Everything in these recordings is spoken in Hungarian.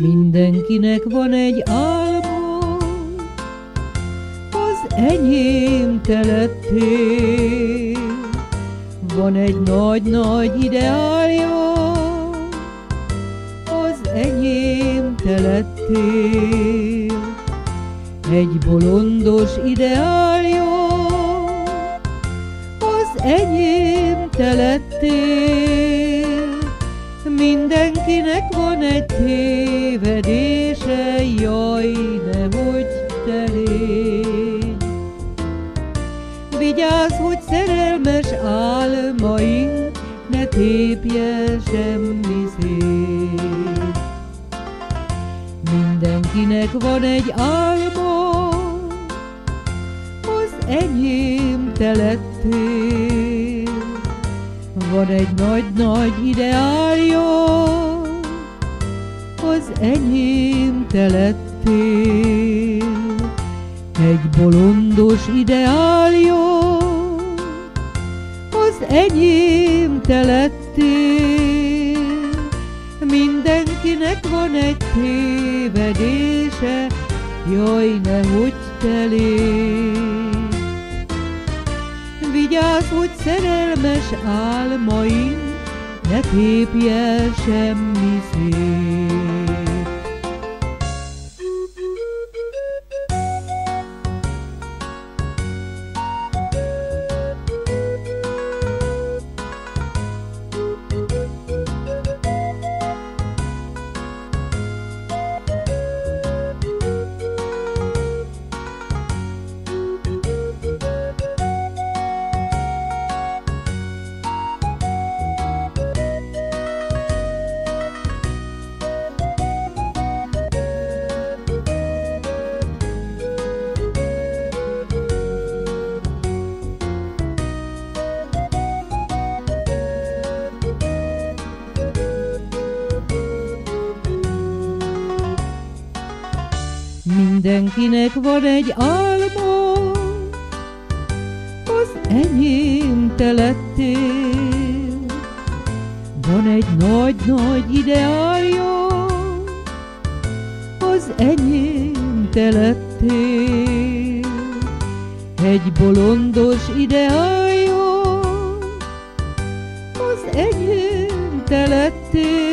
Mindenkinek van egy álma, az enyém te. Van egy nagy-nagy ideálja, az enyém te. Egy bolondos ideálja, az enyém te. Mindenkinek van egy tévedése, jaj, nehogy te légy. Vigyázz, hogy szerelmes álmaink ne tépje semmi szép. Mindenkinek van egy álma, az enyém te lettél. Van egy nagy-nagy ideálja, az enyém te lettél. Egy bolondos ideálja, az enyém te lettél. Mindenkinek van egy tévedése, jaj, nehogy te légy. Vigyázz, hogy szerelmes álmaink ne tépje semmi szép. Mindenkinek van egy álma, az enyém te lettél. Van egy nagy-nagy ideálja, az enyém te lettél. Egy bolondos ideálja, az enyém te lettél.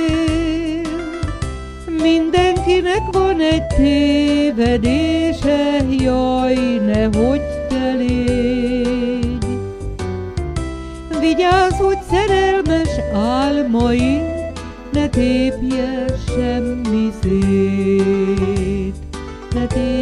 Mindenkinek van egy tévedése, jaj, nehogy te légy. Vigyázz, hogy szerelmes szét, ne tépje semmi szét, ne tépje